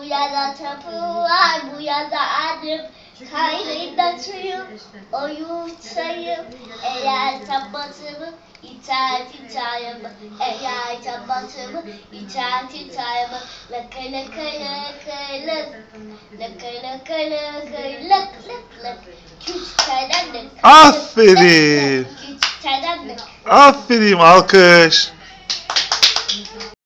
Bu yana tapu var, bu yana adım. Kayrında suyum, oyun sayım. Eğer tabatımı, itaat itayımı. Eğer tabatımı, itaat itayımı. Laka laka laka lak. Laka laka laka lak lak lak. Küçük çaydan. Aferin. Küçük çaydan. Aferin alkış.